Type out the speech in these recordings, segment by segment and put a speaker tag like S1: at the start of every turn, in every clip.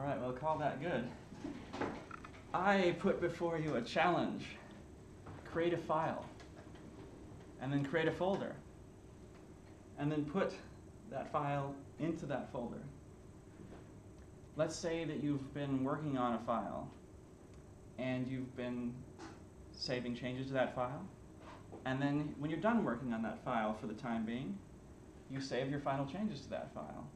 S1: All right, we'll call that good. I put before you a challenge. Create a file, and then create a folder, and then put that file into that folder. Let's say that you've been working on a file, and you've been saving changes to that file, and then when you're done working on that file for the time being, you save your final changes to that file.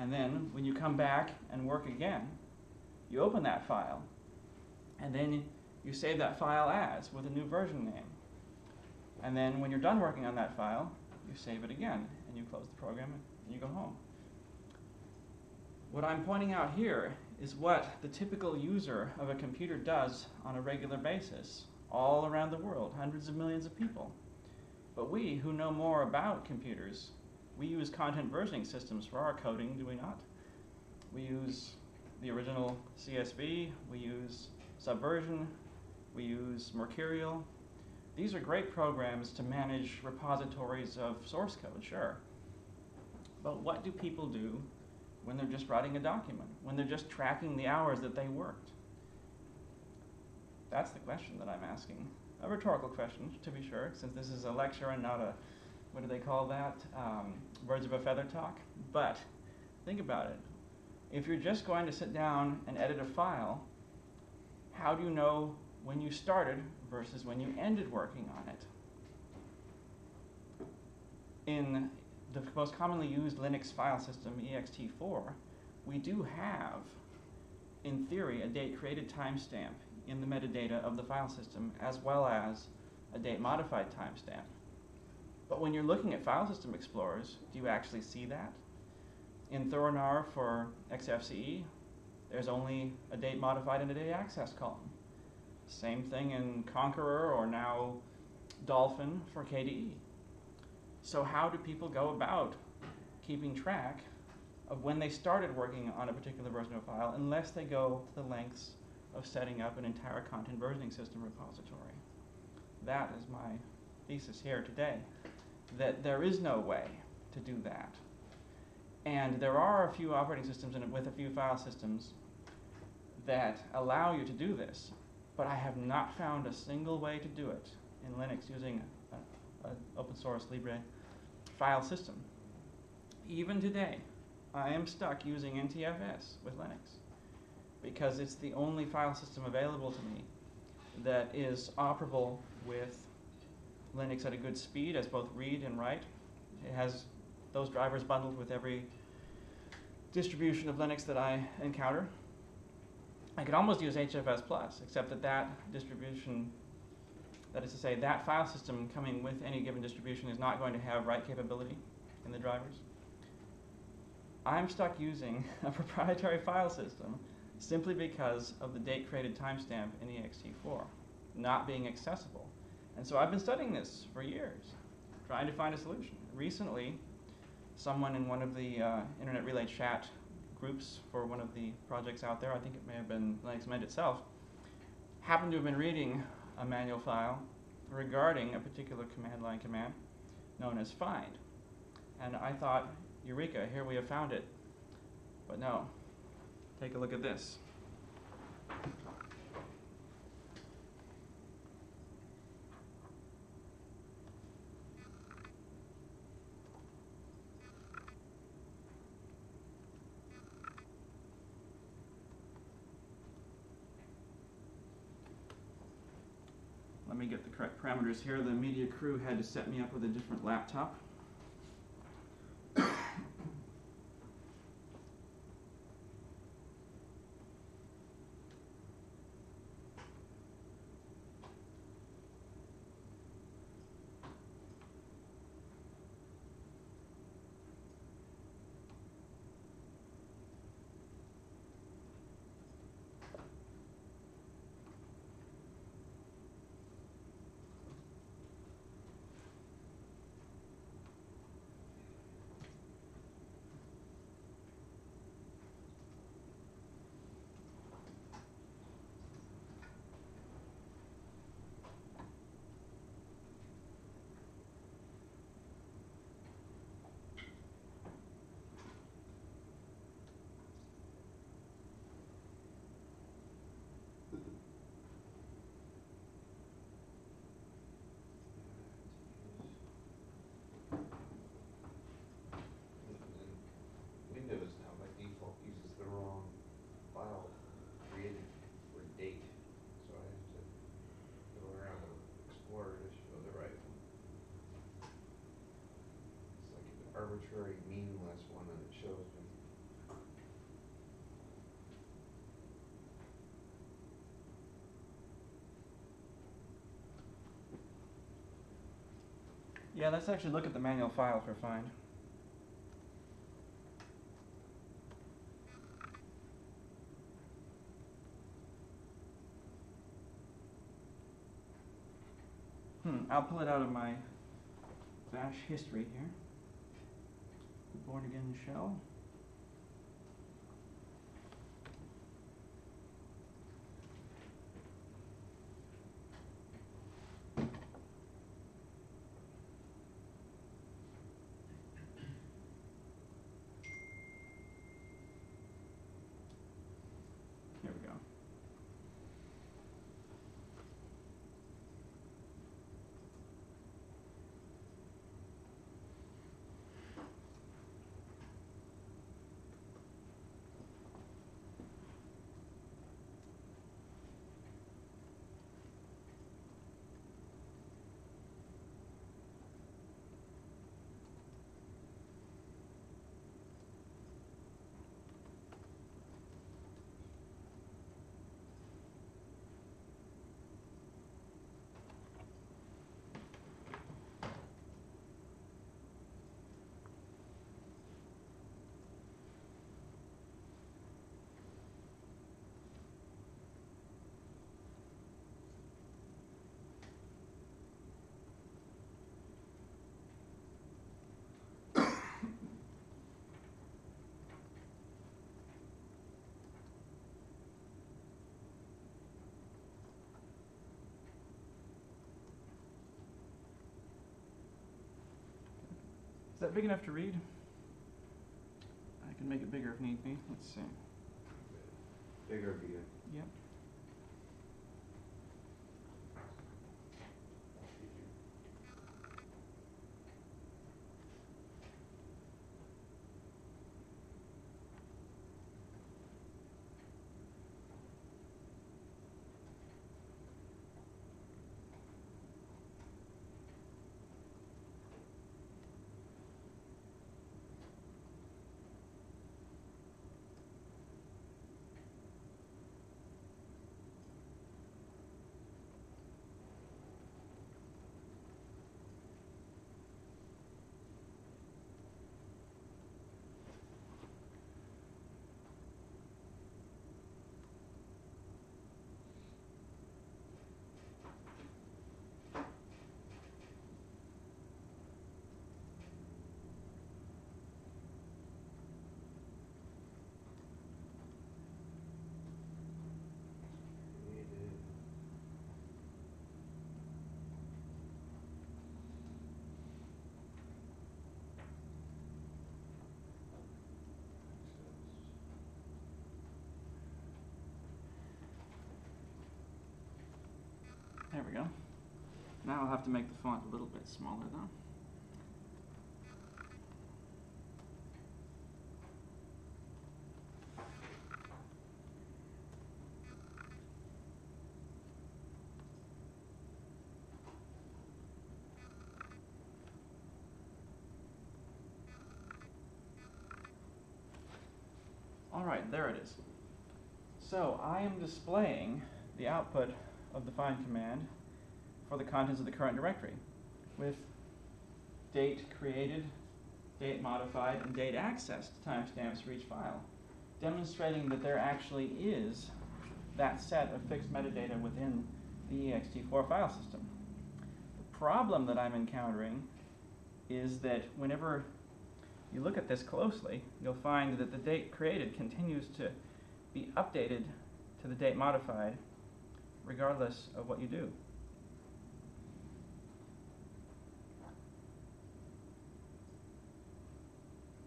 S1: And then when you come back and work again, you open that file, and then you save that file as with a new version name. And then when you're done working on that file, you save it again, and you close the program and you go home. What I'm pointing out here is what the typical user of a computer does on a regular basis all around the world, hundreds of millions of people. But we, who know more about computers, we use content versioning systems for our coding, do we not? We use the original CVS, we use Subversion, we use Mercurial. These are great programs to manage repositories of source code, sure. But what do people do when they're just writing a document, when they're just tracking the hours that they worked? That's the question that I'm asking. A rhetorical question, to be sure, since this is a lecture and not a what do they call that? Um, birds of a feather talk. But think about it. If you're just going to sit down and edit a file, how do you know when you started versus when you ended working on it? In the most commonly used Linux file system, ext4, we do have, in theory, a date created timestamp in the metadata of the file system as well as a date modified timestamp. But when you're looking at file system explorers, do you actually see that? In Thunar for XFCE, there's only a date modified and a date access column. Same thing in Konqueror or now Dolphin for KDE. So how do people go about keeping track of when they started working on a particular version of a file unless they go to the lengths of setting up an entire content versioning system repository? That is my thesis here today that there is no way to do that. And there are a few operating systems and with a few file systems that allow you to do this, but I have not found a single way to do it in Linux using an open source Libre file system. Even today, I am stuck using NTFS with Linux because it's the only file system available to me that is operable with Linux at a good speed as both read and write. It has those drivers bundled with every distribution of Linux that I encounter. I could almost use HFS Plus, except that that distribution, that is to say, that file system coming with any given distribution is not going to have write capability in the drivers. I'm stuck using a proprietary file system simply because of the date created timestamp in ext4 not being accessible. And so I've been studying this for years, trying to find a solution. Recently, someone in one of the uh, Internet Relay chat groups for one of the projects out there, I think it may have been Linux Mint itself, happened to have been reading a manual file regarding a particular command line command known as find. And I thought, Eureka, here we have found it. But no, take a look at this. Me get the correct parameters here. The media crew had to set me up with a different laptop.
S2: Arbitrary, meaningless one that it shows me.
S1: Yeah, let's actually look at the manual file for find. Hmm, I'll pull it out of my bash history here. Born again shell. Here we go. Is that big enough to read? I can make it bigger if need be. Let's see.
S2: Bigger be good.
S1: Yep. There we go. Now I'll have to make the font a little bit smaller though. All right, there it is. So I am displaying the output of the find command for the contents of the current directory with date created, date modified, and date accessed timestamps for each file, demonstrating that there actually is that set of fixed metadata within the ext4 file system. The problem that I'm encountering is that whenever you look at this closely, you'll find that the date created continues to be updated to the date modified regardless of what you do.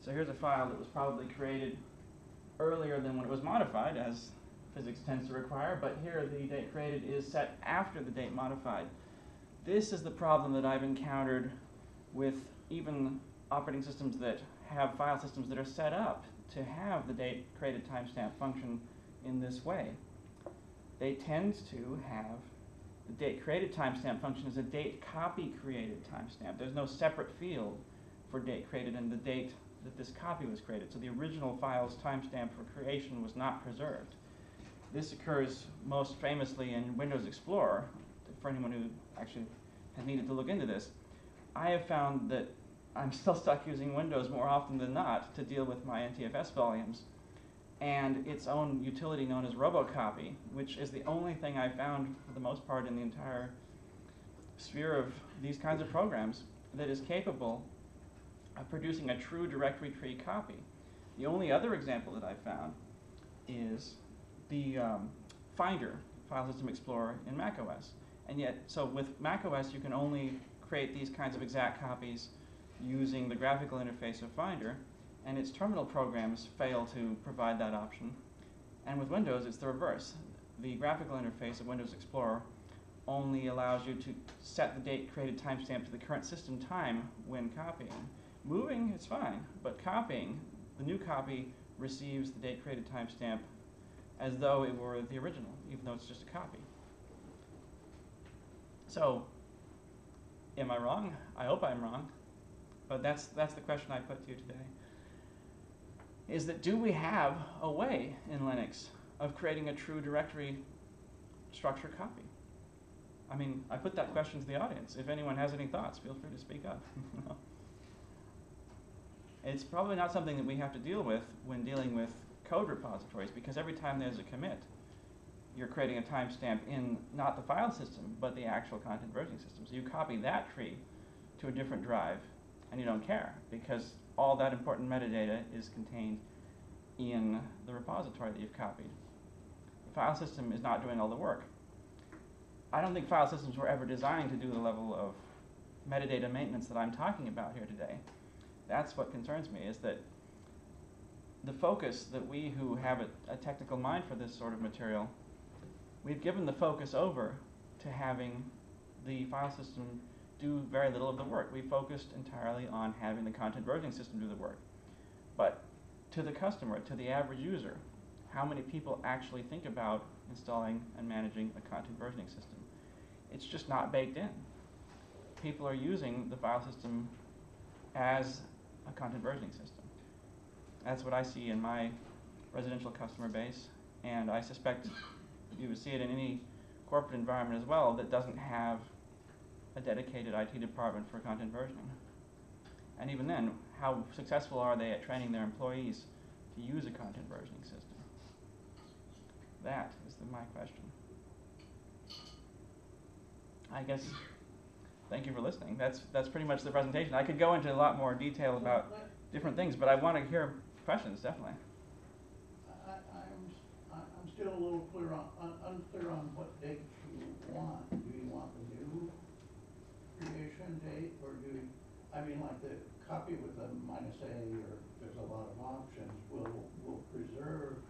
S1: So here's a file that was probably created earlier than when it was modified, as physics tends to require, but here the date created is set after the date modified. This is the problem that I've encountered with even operating systems that have file systems that are set up to have the date created timestamp function in this way. They tend to have the date created timestamp function as a date copy created timestamp. There's no separate field for date created and the date that this copy was created. So the original file's timestamp for creation was not preserved. This occurs most famously in Windows Explorer, for anyone who actually has needed to look into this. I have found that I'm still stuck using Windows more often than not to deal with my NTFS volumes and its own utility known as Robocopy, which is the only thing I found for the most part in the entire sphere of these kinds of programs that is capable of producing a true directory tree copy. The only other example that I found is the um, Finder File System Explorer in macOS. And yet, so with macOS, you can only create these kinds of exact copies using the graphical interface of Finder, and its terminal programs fail to provide that option. And with Windows, it's the reverse. The graphical interface of Windows Explorer only allows you to set the date created timestamp to the current system time when copying. Moving is fine, but copying, the new copy receives the date created timestamp as though it were the original, even though it's just a copy. So, am I wrong? I hope I'm wrong, but that's, that's the question I put to you today. Is that do we have a way in Linux of creating a true directory structure copy? I mean, I put that question to the audience. If anyone has any thoughts, feel free to speak up. it's probably not something that we have to deal with when dealing with code repositories because every time there's a commit, you're creating a timestamp in not the file system, but the actual content versioning system. So you copy that tree to a different drive and you don't care because all that important metadata is contained in the repository that you've copied. The file system is not doing all the work. I don't think file systems were ever designed to do the level of metadata maintenance that I'm talking about here today. That's what concerns me, is that the focus that we who have a, a technical mind for this sort of material, we've given the focus over to having the file system do very little of the work. We focused entirely on having the content versioning system do the work. But to the customer, to the average user, how many people actually think about installing and managing a content versioning system? It's just not baked in. People are using the file system as a content versioning system. That's what I see in my residential customer base, and I suspect you would see it in any corporate environment as well that doesn't have a dedicated IT department for content versioning. And even then, how successful are they at training their employees to use a content versioning system? That is the, my question. I guess, thank you for listening. That's, that's pretty much the presentation. I could go into a lot more detail about different things, but I want to hear questions, definitely.
S3: I, I'm, I'm still a little clear on, un- unclear on what date you want. Date, or do I mean, like the copy with the minus A, or there's a lot of options, will, will preserve,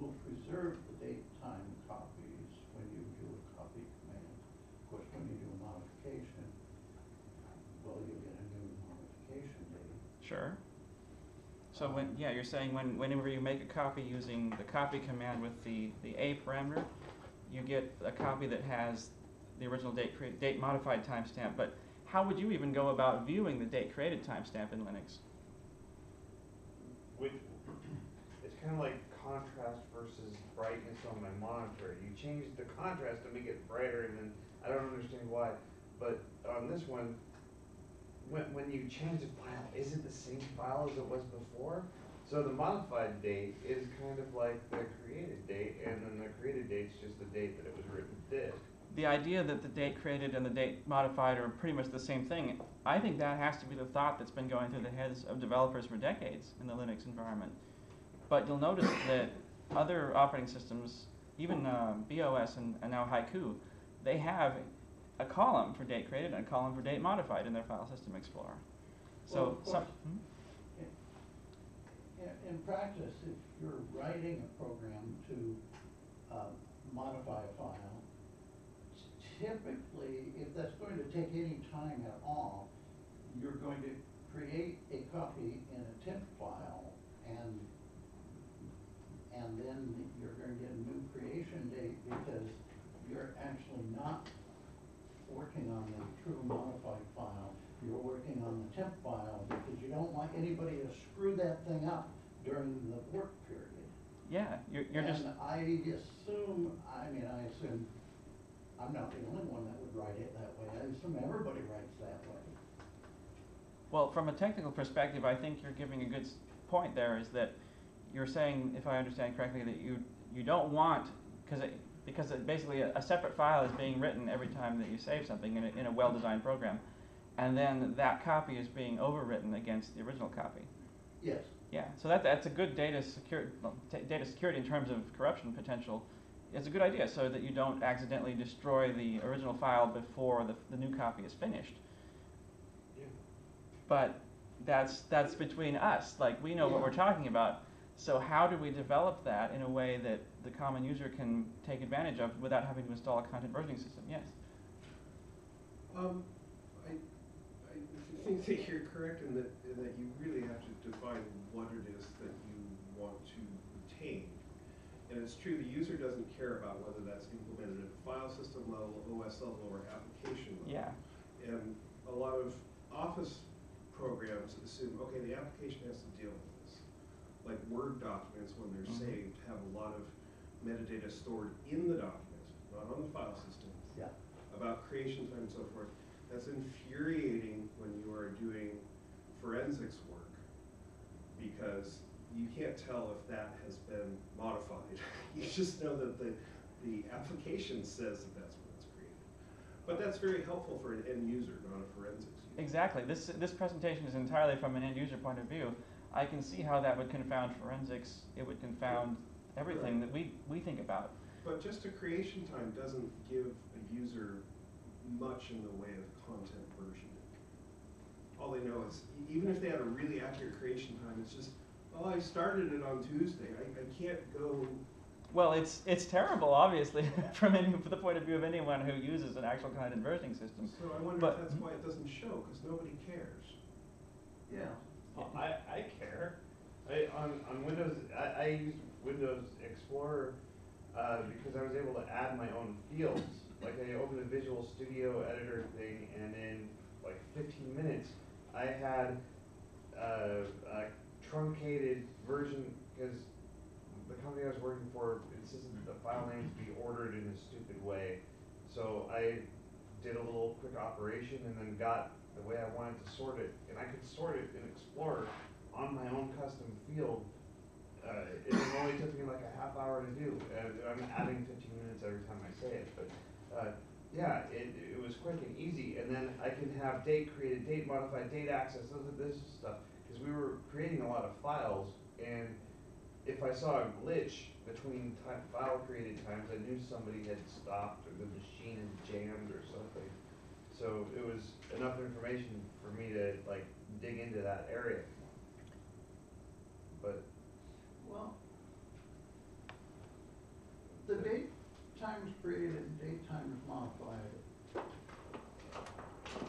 S3: will preserve the date time copies when you do a copy command. Of course, when you do a modification, well, you'll get a new modification date.
S1: Sure. So when, yeah, you're saying when, whenever you make a copy using the copy command with the, the A parameter, you get a copy that has the original date date modified timestamp, but how would you even go about viewing the date created timestamp in Linux?
S2: With, it's kind of like contrast versus brightness on my monitor. You change the contrast to make it brighter, and then I don't understand why. But on this one, when when you change the file, is it the same file as it was before? So the modified date is kind of like the created date, and then the created date is just the date that it was written did.
S1: The idea that the date created and the date modified are pretty much the same thing, I think that has to be the thought that's been going through the heads of developers for decades in the Linux environment. But you'll notice that other operating systems, even uh, BeOS and, and now Haiku, they have a column for date created and a column for date modified in their file system explorer. So
S3: of
S1: some, hmm?
S3: In, in practice, if you're writing a program to, uh, modify a file, typically, if that's going to take any time at all, you're going to create a copy in a temp file and, and then you're going to get a new creation date because you're actually not working on the true modified file you're working on the temp file, because you don't want anybody to screw that thing up during the work period.
S1: Yeah, you're, you're just,
S3: And I assume, I mean, I assume, I'm not the only one that would write it that way, I assume everybody writes that way.
S1: well, from a technical perspective, I think you're giving a good point there, is that you're saying, if I understand correctly, that you, you don't want, because it, because it basically a, a separate file is being written every time that you save something in a, in a well-designed program. And then that copy is being overwritten against the original copy.
S3: Yes,
S1: Yeah, so that, that's a good data secure, data security in terms of corruption potential. It's a good idea, so that you don't accidentally destroy the original file before the, the new copy is finished.
S2: Yeah.
S1: But that's, that's between us, like, we know what we're talking about. So how do we develop that in a way that the common user can take advantage of without having to install a content versioning system? Yes.
S4: Um, I, I think that you're correct in that, in that you really have to define what it is that you want to retain. And it's true, the user doesn't care about whether that's implemented at the file system level, OS level, or application level.
S1: Yeah.
S4: And a lot of Office programs assume, okay, the application has to deal with this. Like Word documents, when they're
S1: Mhm.
S4: saved, have a lot of metadata stored in the document, not on the file system
S3: yeah,
S4: about creation time and so forth. That's infuriating when you are doing forensics work because you can't tell if that has been modified. you just know that the, the application says that that's what it's created. But that's very helpful for an end user, not a forensics user.
S1: Exactly. This, this presentation is entirely from an end user point of view. I can see how that would confound forensics. It would confound everything that we, we think about.
S4: But just a creation time doesn't give a user much in the way of content versioning. All they know is, even if they had a really accurate creation time, it's just, oh, I started it on Tuesday, I, I can't go,
S1: Well, it's, it's terrible, obviously, from, any, from the point of view of anyone who uses an actual content versioning system.
S4: so I wonder
S1: But-
S4: if that's why it doesn't show, because nobody cares.
S3: yeah.
S2: Well, I, I care. I, on, on Windows, I, I use Windows Explorer, uh, because I was able to add my own fields. Like I opened a Visual Studio Editor thing and in like fifteen minutes, I had, uh, a truncated version, cause the company I was working for insisted that the file names be ordered in a stupid way. So I did a little quick operation and then got the way I wanted to sort it, and I could sort it in Explorer on my own custom field. Uh, it only took me like a half hour to do, and I'm adding fifteen minutes every time I say it, but, uh, yeah, it, it was quick and easy, and then I can have date created, date modified, date access, this, this stuff, because we were creating a lot of files, and if I saw a glitch between time, file created times, I knew somebody had stopped, or the machine had jammed or something. So it was enough information for me to like dig into that area. But,
S3: Well, the date times created and date times modified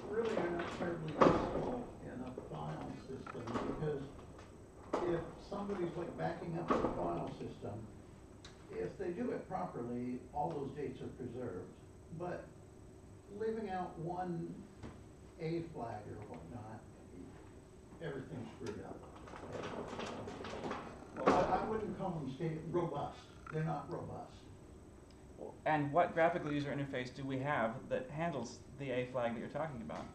S3: really are not terribly useful in a file system because if somebody's like backing up the file system, if they do it properly, all those dates are preserved. But leaving out one A flag or whatnot, everything's screwed up. Well, I, I wouldn't call them state robust, they're not robust.
S1: And what graphical user interface do we have that handles the A flag that you're talking about?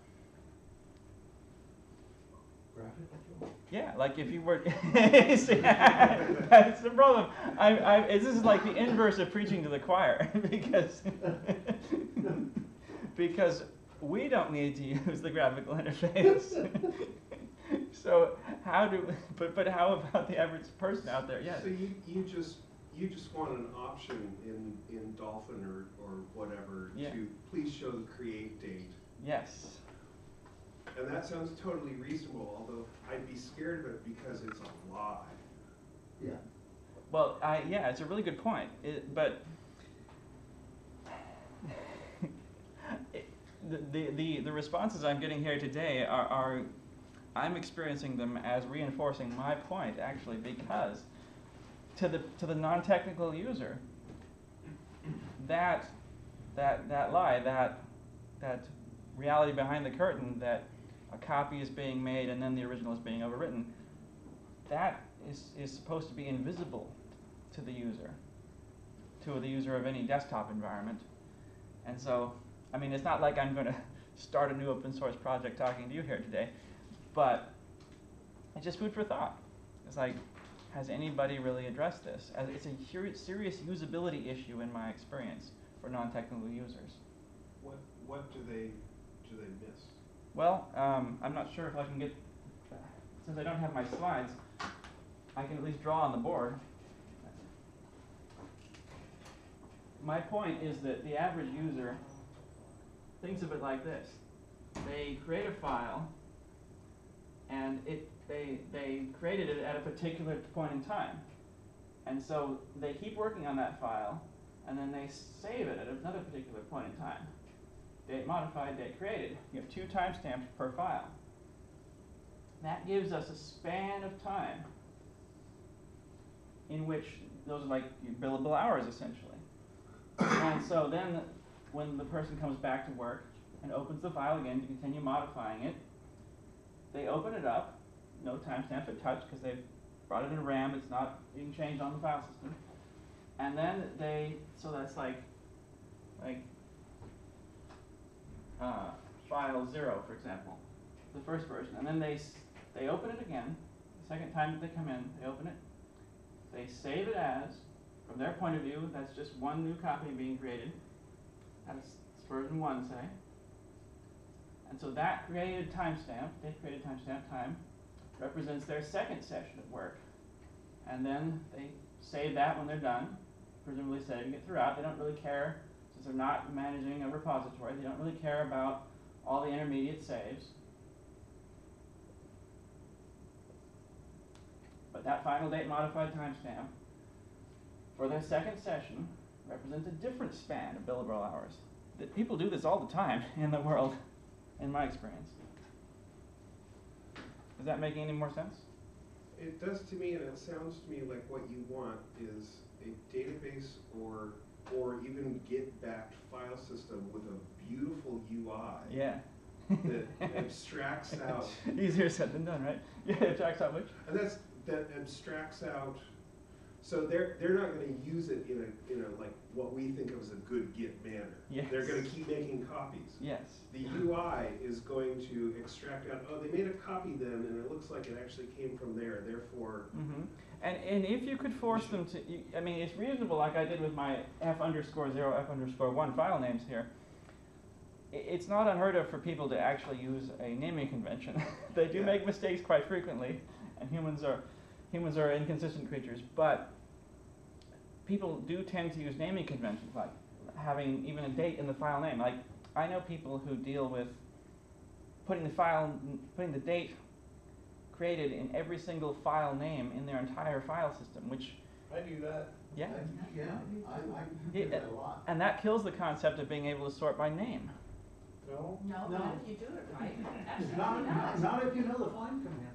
S1: Yeah, like if you were, that's the problem. I, I, this is like the inverse of preaching to the choir because because we don't need to use the graphical interface. so how do? But but how about the average person out there? Yes.
S4: So you, you just, you just want an option in, in Dolphin or, or whatever
S1: Yeah.
S4: to please show the create date.
S1: Yes.
S4: And that sounds totally reasonable, although I'd be scared of it because it's a lie.
S3: Yeah,
S1: Well, I, yeah, it's a really good point. It, but it, the, the, the, the responses I'm getting here today are, are, I'm experiencing them as reinforcing my point, actually, because to the, to the non-technical user, that, that, that lie, that, that reality behind the curtain that a copy is being made and then the original is being overwritten, that is, is supposed to be invisible to the user, to the user of any desktop environment. And so, I mean, it's not like I'm going to start a new open source project talking to you here today, but it's just food for thought. It's like, has anybody really addressed this? It's a serious usability issue in my experience for non-technical users.
S4: What, what do they, do they miss?
S1: Well, um, I'm not sure if I can get, since I don't have my slides, I can at least draw on the board. My point is that the average user thinks of it like this. They create a file, and it, they, they created it at a particular point in time. And so they keep working on that file, and then they save it at another particular point in time date modified, date created. You have two timestamps per file. That gives us a span of time in which those are like billable hours essentially. and so then when the person comes back to work and opens the file again to continue modifying it, they open it up, no timestamps are touched because they've brought it in RAM, it's not being changed on the file system. And then they, so that's like, like uh, file zero, for example, the first version, and then they, they open it again, the second time that they come in, they open it, they save it as, from their point of view, that's just one new copy being created, that's version one, say. And so that created timestamp, they created timestamp time, represents their second session of work. And then they save that when they're done, presumably saving it throughout, they don't really care they're not managing a repository, they don't really care about all the intermediate saves. But that final date modified timestamp for their second session represents a different span of billable hours. That people do this all the time in the world, in my experience. Is that making any more sense?
S4: It does to me, and it sounds to me like what you want is a database or, or even Git-backed file system with a beautiful UI
S1: Yeah.
S4: that abstracts out,
S1: Easier said than done, right? Yeah, abstracts out which?
S4: and that's, that abstracts out, so they're, they're not gonna use it in a, in a, like, what we think of as a good Git manner.
S1: Yes.
S4: They're gonna keep making copies.
S1: Yes.
S4: The UI is going to extract out, oh, they made a copy then, and it looks like it actually came from there, therefore,
S1: Mm-hmm. And, and if you could force them to, you, I mean, it's reasonable, like I did with my f underscore zero, f underscore one file names here. It's not unheard of for people to actually use a naming convention. they do
S4: Yeah.
S1: make mistakes quite frequently, and humans are, humans are inconsistent creatures. But people do tend to use naming conventions, like having even a date in the file name. Like I know people who deal with putting the file, putting the date created in every single file name in their entire file system, which,
S2: I do that.
S1: yeah,
S3: Yeah, I, I
S1: Yeah,
S3: do that a uh, lot.
S1: and that kills the concept of being able to sort by name.
S2: No?
S5: No,
S3: No.
S5: not if you do it right, absolutely
S3: Not,
S5: not.
S3: not, not if you know the find command.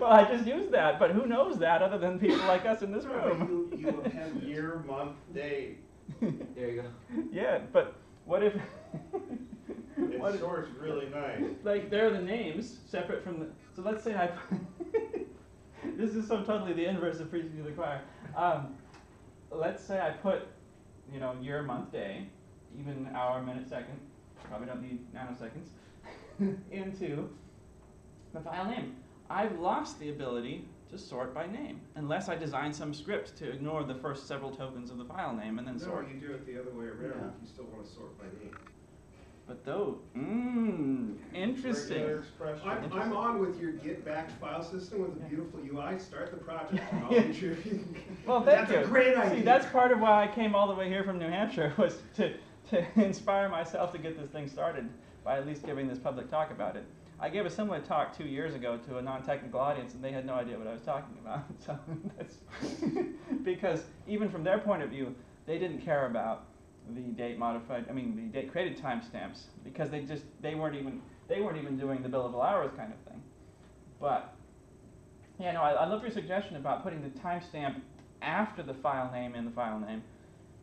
S1: Well, I just used that, but who knows that other than people like us in this room?
S4: you, you append it.
S2: Year, month, day.
S6: There you go.
S1: yeah, but what if?
S2: It
S1: what if-
S2: sorts really nice.
S1: like they're the names separate from the. So let's say I. this is so totally the inverse of preaching to the choir. Um, let's say I put, you know, year, month, day, even hour, minute, second. Probably don't need nanoseconds into the file name. I've lost the ability to sort by name unless I design some script to ignore the first several tokens of the file name and then
S4: No,
S1: sort.
S4: you do it the other way around,
S3: Yeah.
S4: you still wanna sort by name.
S1: But though, mmm, interesting.
S4: I'm, I'm on with your Git backed file system with a beautiful UI, start the project, and I'll
S1: Yeah.
S4: contribute.
S1: Well, thank
S4: That's
S1: you.
S4: a great idea.
S1: See, that's part of why I came all the way here from New Hampshire was to, to inspire myself to get this thing started by at least giving this public talk about it. I gave a similar talk two years ago to a non-technical audience, and they had no idea what I was talking about. So that's because even from their point of view, they didn't care about the date modified. I mean, the date created timestamps because they just they weren't even they weren't even doing the billable hours kind of thing. But yeah, no, I, I love your suggestion about putting the timestamp after the file name in the file name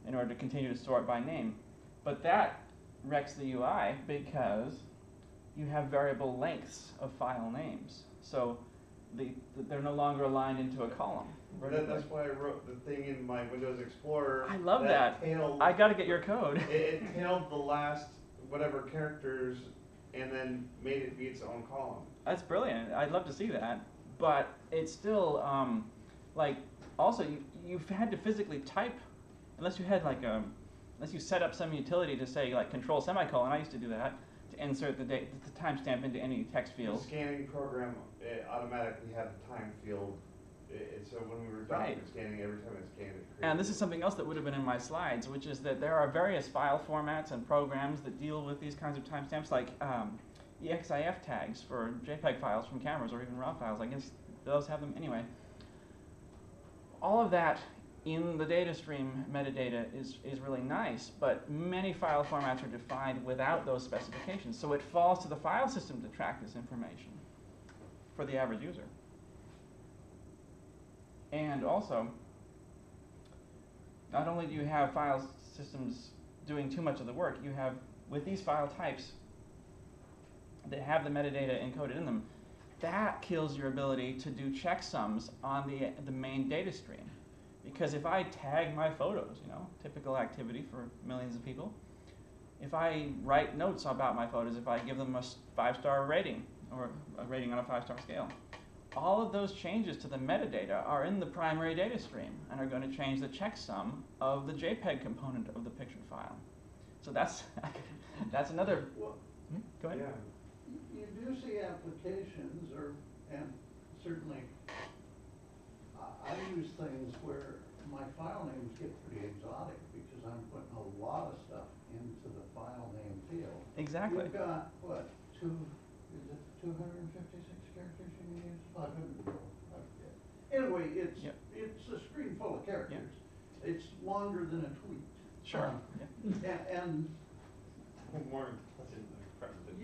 S1: in order to continue to sort by name. But that wrecks the UI because you have variable lengths of file names. So the, they're no longer aligned into a column.
S2: That, that's why I wrote the thing in my Windows Explorer.
S1: I love that.
S2: tailed-
S1: I gotta get your code.
S2: It, it tailed the last whatever characters and then made it be its own column.
S1: That's brilliant. I'd love to see that. But it's still, um, like, also, you, you've had to physically type, unless you had like a, unless you set up some utility to say like control semicolon, I used to do that, to insert the date, the timestamp into any text
S2: The
S1: field.
S2: scanning program it automatically had a time field. It- so when we were
S1: Right.
S2: document scanning, every time it scanned it.
S1: And this is something else that would have been in my slides, which is that there are various file formats and programs that deal with these kinds of timestamps, like um, EXIF tags for JPEG files from cameras or even RAW files. I guess those have them anyway. All of that in the data stream metadata is, is really nice, but many file formats are defined without those specifications. So it falls to the file system to track this information for the average user. And also, not only do you have file systems doing too much of the work, you have, with these file types that have the metadata encoded in them, that kills your ability to do checksums on the, the main data stream. Because if I tag my photos, you know, typical activity for millions of people, if I write notes about my photos, if I give them a five-star rating or a rating on a five-star scale, all of those changes to the metadata are in the primary data stream and are going to change the checksum of the JPEG component of the picture file. So that's that's another.
S3: Well,
S1: Hmm, Go ahead.
S2: Yeah.
S3: You you do see applications or, and certainly, I, I use things where my file names get pretty exotic because I'm putting a lot of stuff into the file name field.
S1: Exactly.
S3: You've got, what, two, is it two hundred and fifty-six characters you can use? Five hundred, I forget. Anyway, it's,
S1: Yep.
S3: it's a screen full of characters. It's longer than a tweet.
S1: Sure.
S3: Um,
S1: Yeah.
S3: a- And
S2: More implicit than president.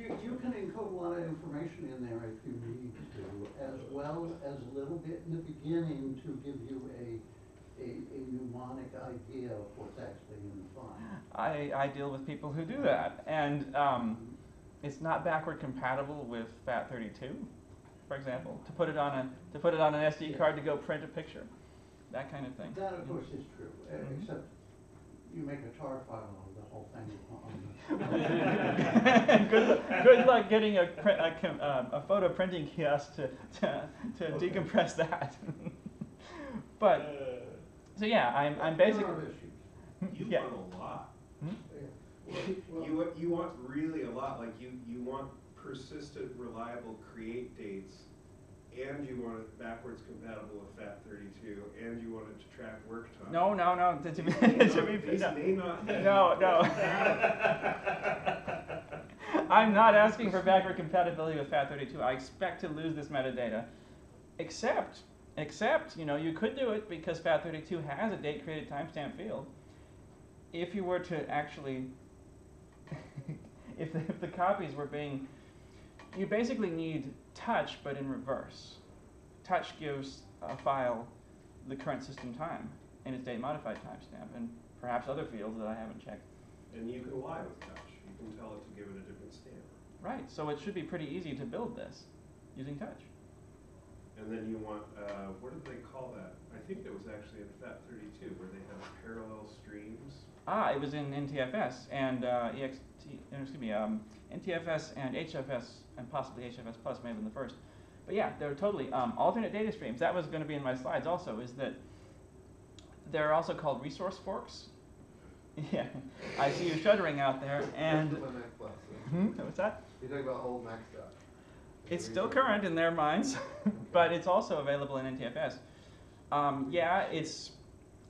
S3: You, you can encode a lot of information in there if you need to, as well as a little bit in the beginning to give you a, a, a mnemonic idea of what's actually in the file.
S1: I, I deal with people who do that, and um, it's not backward compatible with FAT32, for example. To put it on a to put it on an SD card to go print a picture, that kind of thing.
S3: That, of course, is true, e-
S1: Mhm.
S3: except you make a tar file whole thing on.
S1: good, luck, good luck getting a, print, a, um, a photo printing kiosk to, to, to
S3: Okay.
S1: decompress that. but so yeah, I'm, I'm basically
S3: are issues.
S4: You
S1: yeah.
S4: want a lot.
S1: Hmm?
S3: Well,
S4: You, want- you want really a lot, like you, you want persistent, reliable create dates, and you want it backwards compatible with FAT thirty-two, and you want it to track work time.
S1: No, no, no. To, to be,
S4: These may
S1: to
S4: not-
S1: be,
S4: these
S1: no.
S4: may not.
S1: No, no. I'm not asking for backward compatibility with FAT32. I expect to lose this metadata, except, except, you know, you could do it because FAT32 has a date created timestamp field. If you were to actually, if the, if the copies were being, you basically need touch but in reverse. Touch gives a file the current system time and its date modified timestamp and perhaps other fields that I haven't checked.
S4: And you can lie with touch, you can tell it to give it a different stamp.
S1: Right, so it should be pretty easy to build this using touch.
S4: And then you want, uh, what did they call that? I think it was actually in FAT thirty-two, where they have parallel streams.
S1: Ah, it was in NTFS and uh, EXT, excuse me, um, NTFS and HFS and possibly HFS Plus may have been the first. But yeah, they're totally um, alternate data streams. That was going to be in my slides also. Is that they're also called resource forks. Yeah, I see you shuddering out there. And
S7: Plus, yeah.
S1: Hmm, what's that?
S7: You're talking about old Mac stuff.
S1: It's still current in their minds, but it's also available in NTFS. Um, yeah, it's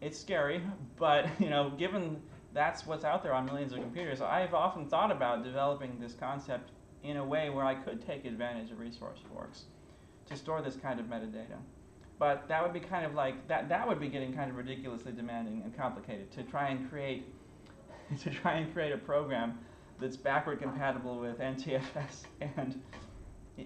S1: it's scary, but you know, given that's what's out there on millions of computers, I've often thought about developing this concept in a way where I could take advantage of resource forks to store this kind of metadata. But that would be kind of like that. That would be getting kind of ridiculously demanding and complicated to try and create to try and create a program that's backward compatible with NTFS and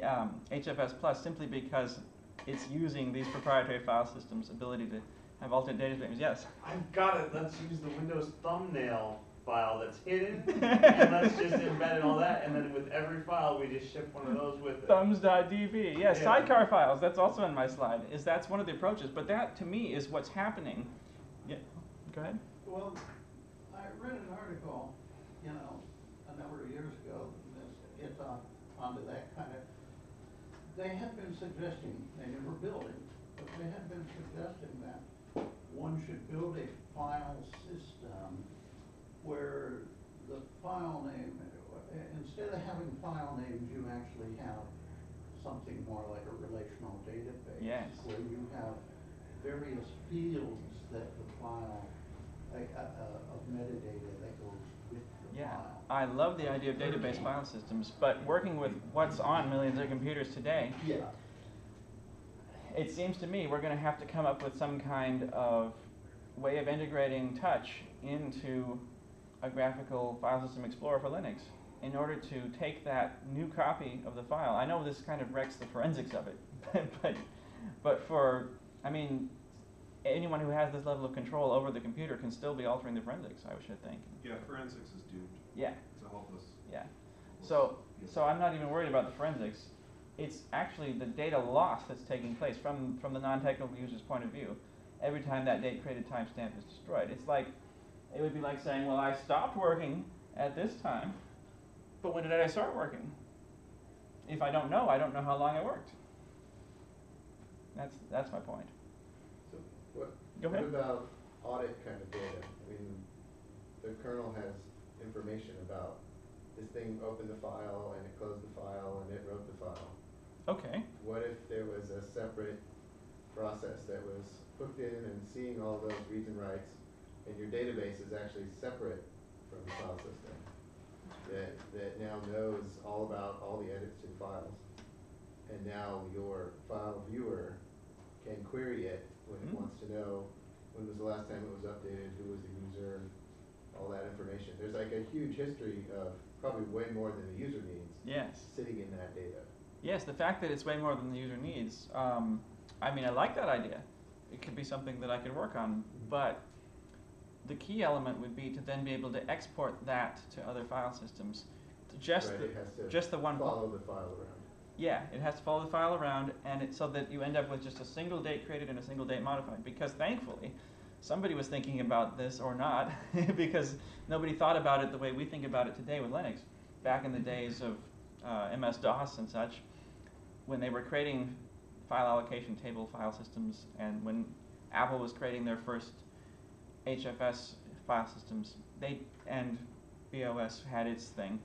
S1: um, HFS Plus simply because it's using these proprietary file systems' ability to have alternate data streams. Yes.
S2: I've got it. Let's use the Windows thumbnail file that's hidden, and let's just embed it all that, and then with every file, we just ship one of those with it.
S1: Thumbs.db. Yeah,
S2: Yeah.
S1: sidecar files. That's also in my slide. Is that's one of the approaches, but that to me is what's happening. Yeah. Go ahead.
S3: Well, I read an article, you know, a number of years ago, this, it's on, onto that kind of, they had been suggesting, they never built it, but they had been suggesting that one should build a file system where the file name, instead of having file names, you actually have something more like a relational database.
S1: Yes.
S3: Where you have various fields that the file, like, uh, uh, of metadata that goes with the
S1: Yeah,
S3: file.
S1: I love the idea of database file systems, but working with what's on millions of computers today,
S3: Yeah.
S1: It seems to me we're going to have to come up with some kind of way of integrating touch into a graphical file system explorer for Linux in order to take that new copy of the file. I know this kind of wrecks the forensics of it, but but for I mean anyone who has this level of control over the computer can still be altering the forensics, I should think.
S4: Yeah, forensics is doomed.
S1: Yeah.
S4: It's a hopeless.
S1: Yeah. So, so I'm not even worried about the forensics. It's actually the data loss that's taking place from, from the non-technical user's point of view. Every time that date created timestamp is destroyed. It's like, it would be like saying, well, I stopped working at this time, but when did I start working? If I don't know, I don't know how long I worked. That's, that's my point.
S7: So what,
S1: Go
S7: what about audit kind of data? I mean, the kernel has information about this thing opened the file and it closed the file and it wrote the file.
S1: Okay.
S7: What if there was a separate process that was hooked in and seeing all those reads and writes, and your database is actually separate from the file system? That, that now knows all about all the edits to the files. And now your file viewer can query it when it
S1: Hmm.
S7: wants to know when was the last time it was updated, who was the user, all that information. There's like a huge history of probably way more than the user needs
S1: Yes.
S7: sitting in that data.
S1: Yes, the fact that it's way more than the user needs. Um, I mean, I like that idea. It could be something that I could work on, but the key element would be to then be able to export that to other file systems. To just
S7: Right,
S1: the,
S7: it has to
S1: just the one.
S7: follow the file around.
S1: Yeah, it has to follow the file around, and it, so that you end up with just a single date created and a single date modified. Because thankfully, somebody was thinking about this or not, because nobody thought about it the way we think about it today with Linux. Back in the days of uh, MS DOS and such, when they were creating file allocation table file systems, and when Apple was creating their first HFS file systems, they and BeOS had its thing.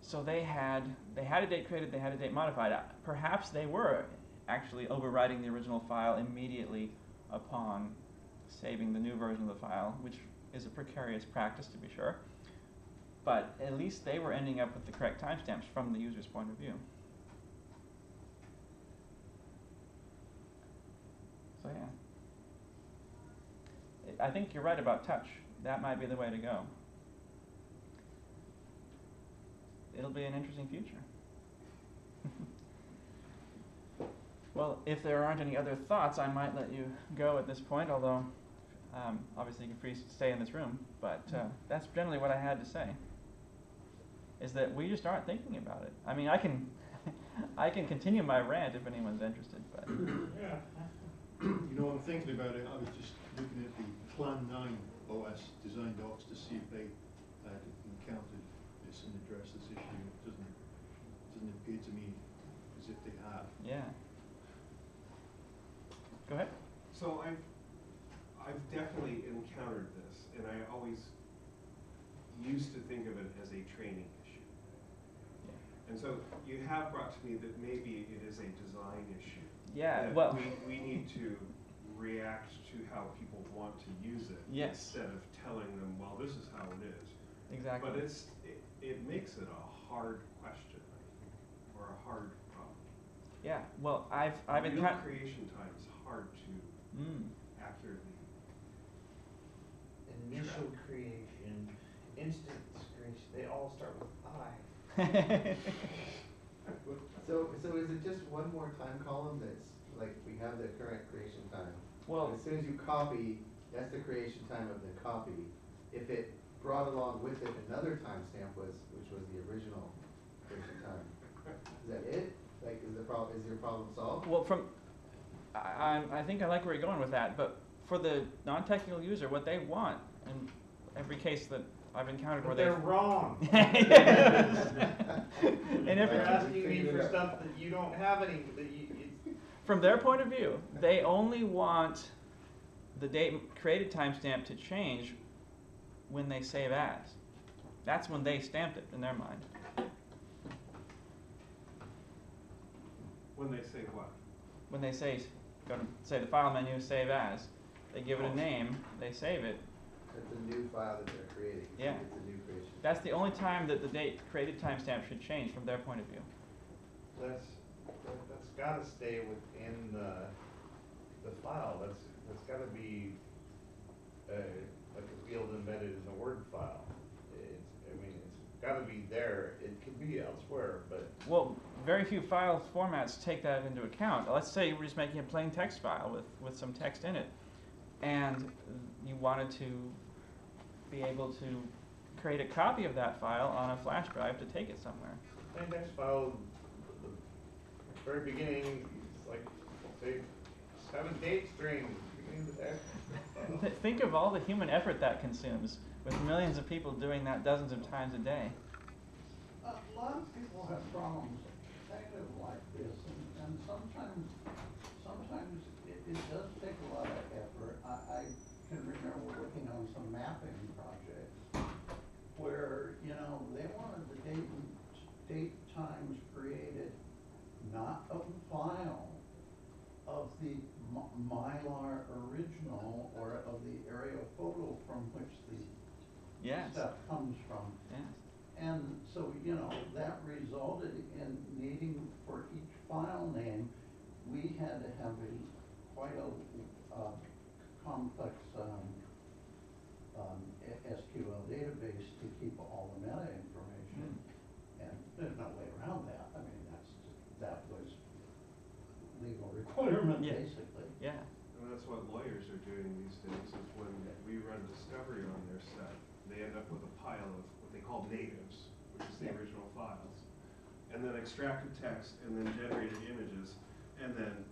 S1: So they had they had a date created, they had a date modified. Uh, Perhaps they were actually overwriting the original file immediately upon saving the new version of the file, which is a precarious practice to be sure. But at least they were ending up with the correct timestamps from the user's point of view. So yeah. I- I think you're right about touch. That might be the way to go. It'll be an interesting future. well, if there aren't any other thoughts, I might let you go at this point, although um, obviously you can free stay in this room. But uh, that's generally what I had to say. Is that we just aren't thinking about it. I mean, I can, I can continue my rant if anyone's interested, but
S8: You know, I'm thinking about it, I was just looking at the Plan nine OS design docs to see if they had encountered this and addressed this issue. It doesn't, doesn't appear to me as if they have.
S1: yeah. Go ahead.
S4: So I've, I've definitely encountered this, and I always used to think of it as a training issue. And so you have brought to me that maybe it is a design issue.
S1: Yeah.
S4: that
S1: Well.
S4: We, we need to react to how people want to use it.
S1: Yes.
S4: Instead of telling them, well, this is how it is.
S1: Exactly.
S4: But it's, it, it makes it a hard question, I think, or a hard problem.
S1: Yeah. Well, I've I've
S4: Real
S1: encountered.
S4: creation time is hard to
S1: Mm.
S4: accurately.
S2: Initial creation, instance creation, they all start with I.
S7: So, so is it just one more time column that's, like, we have the current creation time?
S1: well,
S7: As soon as you copy, that's the creation time of the copy. If it brought along with it another timestamp was, which was the original creation time. Is that it? Like, is the problem, is your problem solved?
S1: Well, from, I, I, I think I like where you're going with that, but for the non-technical user, what they want, in every case that I've encountered where
S2: But
S1: they.
S2: they're wrong.
S1: In every,
S2: They're
S7: Yeah.
S2: asking me for stuff that you don't have any, that you, it's,
S1: from their point of view, they only want the date created timestamp to change when they save as. That's when they stamped it in their mind.
S4: When they say what?
S1: When they say, go to, say the file menu, save as, they give it a name, they save it.
S7: It's a new file that they're creating. It's-
S1: Yeah.
S7: It's a new creation.
S1: That's the only time that the date created timestamp should change from their point of view.
S2: that's, that- that's gotta stay within the, the file, that's, that's gotta be, uh, like a field embedded in the Word file. It's, I mean, it's gotta be there, it could be elsewhere, but
S1: Well, very few file formats take that into account. Let's say you were just making a plain text file with, with some text in it, and you wanted to be able to create a copy of that file on a flash drive to take it somewhere.
S2: plain text file, the very beginning, it's like, say, seven date string, beginning of the text. file.
S1: Th- Think of all the human effort that consumes, with millions of people doing that dozens of times a day.
S3: Uh, a lot of people have problems kind of like this, and, and sometimes, sometimes it, it does take a lot of effort. I, I can remember working on some mapping projects where, you know, they wanted the date and, date times created, not a file, of the Mylar original or of the aerial photo from which the
S1: Yes,
S3: stuff comes from.
S1: yes.
S3: And so, you know, that resulted in needing for each file name, we had to have a, quite a, uh, complex, um, um, SQL database to keep all the meta information. And there's no way around that, I mean, that's, that was legal requirement,
S1: Yeah.
S3: basically.
S1: Yeah,
S4: And that's what lawyers are doing these days, is when we run discovery on their set, they end up with a pile of what they call natives, which is the
S3: Yeah.
S4: original files. And then extracted text, and then generated images, and then